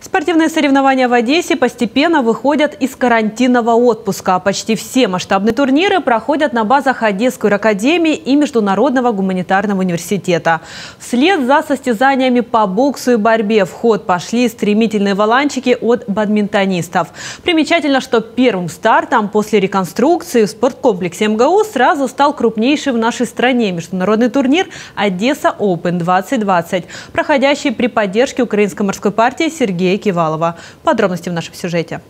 Спортивные соревнования в Одессе постепенно выходят из карантинного отпуска. Почти все масштабные турниры проходят на базах Одесской академии и Международного гуманитарного университета. Вслед за состязаниями по боксу и борьбе в ход пошли стремительные валанчики от бадминтонистов. Примечательно, что первым стартом после реконструкции в спорткомплексе МГУ сразу стал крупнейший в нашей стране международный турнир «Одесса Open 2020», проходящий при поддержке Украинской морской партии Сергея Сергея Кивалова. Подробности в нашем сюжете.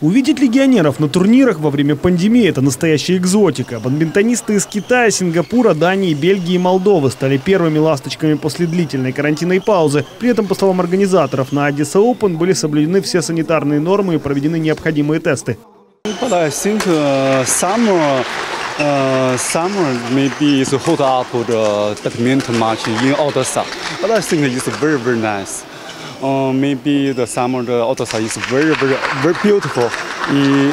Увидеть легионеров на турнирах во время пандемии – это настоящая экзотика. Бадминтонисты из Китая, Сингапура, Дании, Бельгии и Молдовы стали первыми ласточками после длительной карантинной паузы. При этом, по словам организаторов, на Одесса Open были соблюдены все санитарные нормы и проведены необходимые тесты. But I think uh, summer, uh, summer maybe is hold up the badminton match in Odessa. But I think it's very, very nice. Uh, maybe the summer the Odessa is very very very beautiful. И,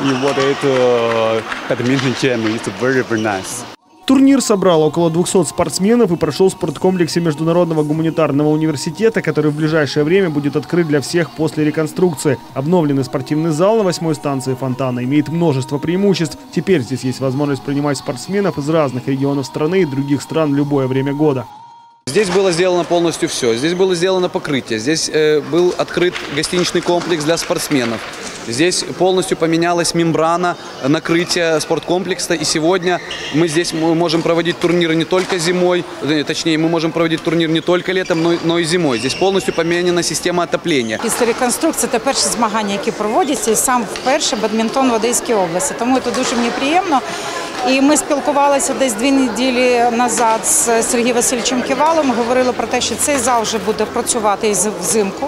и вот это badminton jam is very very nice. Турнир собрал около 200 спортсменов и прошел в спорткомплексе Международного гуманитарного университета, который в ближайшее время будет открыт для всех после реконструкции. Обновленный спортивный зал на восьмой станции фонтана имеет множество преимуществ. Теперь здесь есть возможность принимать спортсменов из разных регионов страны и других стран в любое время года. Здесь было сделано полностью все. Здесь было сделано покрытие. Здесь э, был открыт гостиничный комплекс для спортсменов. Здесь полностью поменялась мембрана накрытия спорткомплекса. И сегодня мы здесь можем проводить турниры не только зимой, э, точнее, мы можем проводить турнир не только летом, но, но и зимой. Здесь полностью поменена система отопления. Після реконструкції це перші змагання, які проводяться, і сам вперше бадмінтон в Одеській області. Тому це дуже мені приємно. І ми спілкувалися десь дві неділі назад з Сергієм Васильовичем Ківалом. Говорили про те, що цей зал вже буде працювати взимку.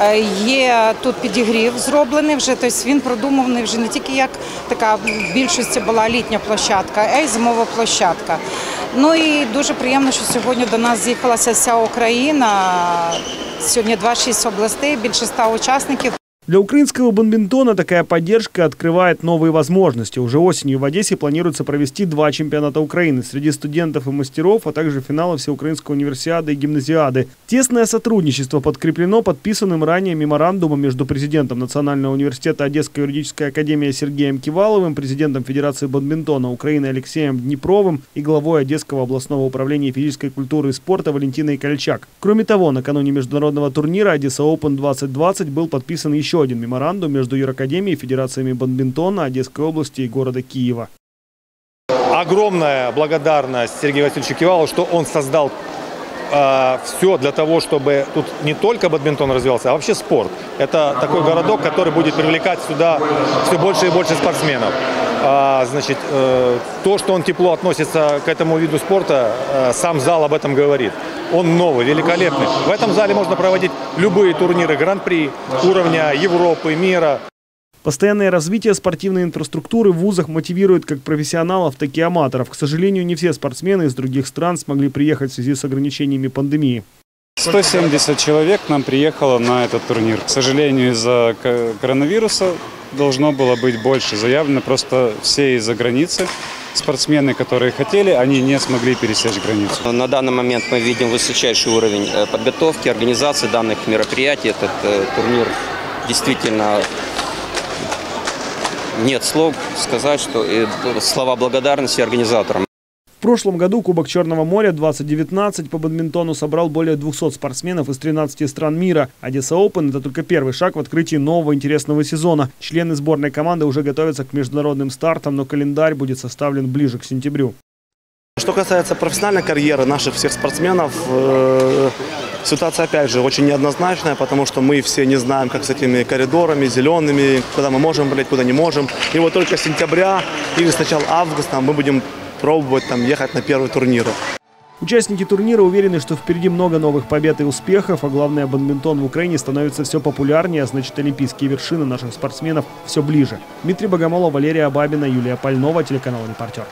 Е, є тут підігрів зроблений вже, тобто він продуманий вже не тільки як така в більшості була літня площадка, а й зимова площадка. Ну і дуже приємно, що сьогодні до нас з'їхалася вся Україна. Сьогодні 26 областей, більше 100 учасників. Для украинского бадминтона такая поддержка открывает новые возможности. Уже осенью в Одессе планируется провести два чемпионата Украины среди студентов и мастеров, а также финала Всеукраинской универсиады и гимназиады. Тесное сотрудничество подкреплено подписанным ранее меморандумом между президентом Национального университета Одесской юридической академии Сергеем Киваловым, президентом Федерации бадминтона Украины Алексеем Днепровым и главой Одесского областного управления физической культуры и спорта Валентиной Кольчак. Кроме того, накануне международного турнира Одесса Open 2020 был подписан еще еще один меморандум между Юракадемией, Федерациями бадминтона Одесской области и города Киева. Огромная благодарность Сергею Васильевичу Кивалу, что он создал э, все для того, чтобы тут не только бадминтон развивался, а вообще спорт. Это такой городок, который будет привлекать сюда все больше и больше спортсменов. А, значит, э, то, что он тепло относится к этому виду спорта, э, сам зал об этом говорит. Он новый, великолепный. В этом зале можно проводить любые турниры гран-при уровня Европы, мира. Постоянное развитие спортивной инфраструктуры в вузах мотивирует как профессионалов, так и аматоров. К сожалению, не все спортсмены из других стран смогли приехать в связи с ограничениями пандемии. 170 человек к нам приехало на этот турнир. К сожалению, из-за коронавируса должно было быть больше. Заявлено просто все из-за границы. Спортсмены, которые хотели, они не смогли пересечь границу. На данный момент мы видим высочайший уровень э, подготовки, организации данных мероприятий. Этот э, турнир действительно нет слов сказать, что слова благодарности организаторам. В прошлом году Кубок Черного моря 2019 по бадминтону собрал более 200 спортсменов из 13 стран мира. Одесса Open – это только первый шаг в открытии нового интересного сезона. Члены сборной команды уже готовятся к международным стартам, но календарь будет составлен ближе к сентябрю. Что касается профессиональной карьеры наших всех спортсменов, э, ситуация опять же очень неоднозначная, потому что мы все не знаем, как с этими коридорами, зелеными, куда мы можем болеть, куда не можем. И вот только с сентября или с начала августа мы будем пробовать там ехать на первые турниры. Участники турнира уверены, что впереди много новых побед и успехов, а главное, бадминтон в Украине становится все популярнее, а значит, олимпийские вершины наших спортсменов все ближе. Дмитрий Богомолов, Валерия Бабина, Юлия Пальнова, телеканал «Репортер».